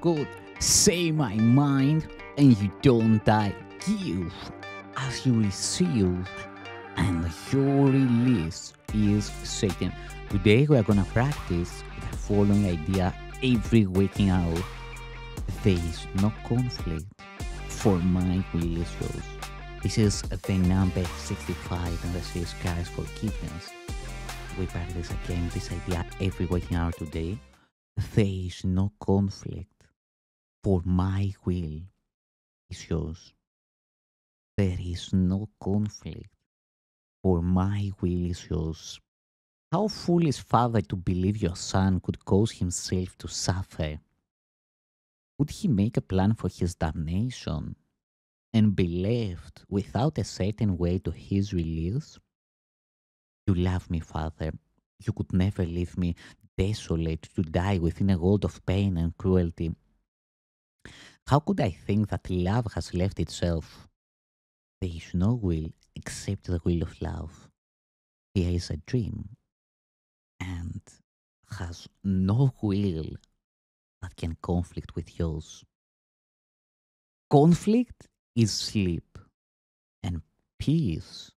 God. Say my mind, and you don't die. Give as you receive, and your release is Satan. Today we are gonna practice the following idea every waking hour. There is no conflict, for my will is yours. This is the number 65 and this is God's forgiveness. We practice again this idea every waking hour today. There is no conflict, for my will is yours. There is no conflict, for my will is yours. How foolish, Father, to believe your Son could cause himself to suffer. Would he make a plan for his damnation and be left without a certain way to his release? You love me, Father. You could never leave me desolate to die within a world of pain and cruelty. How could I think that love has left itself? There is no will except the will of love. Here is a dream and has no will that can conflict with yours. Conflict is sleep, and peace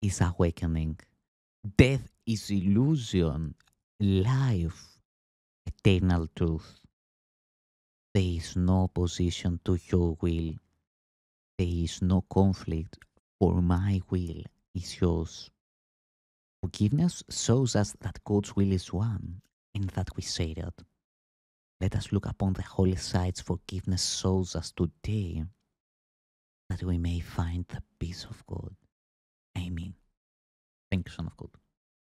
is awakening. Death is illusion, life, eternal truth. There is no opposition to your will. There is no conflict, for my will is yours. Forgiveness shows us that God's will is one, and that we say that. Let us look upon the holy sights forgiveness shows us today, that we may find the peace of God. Amen. Thank you, Son of God.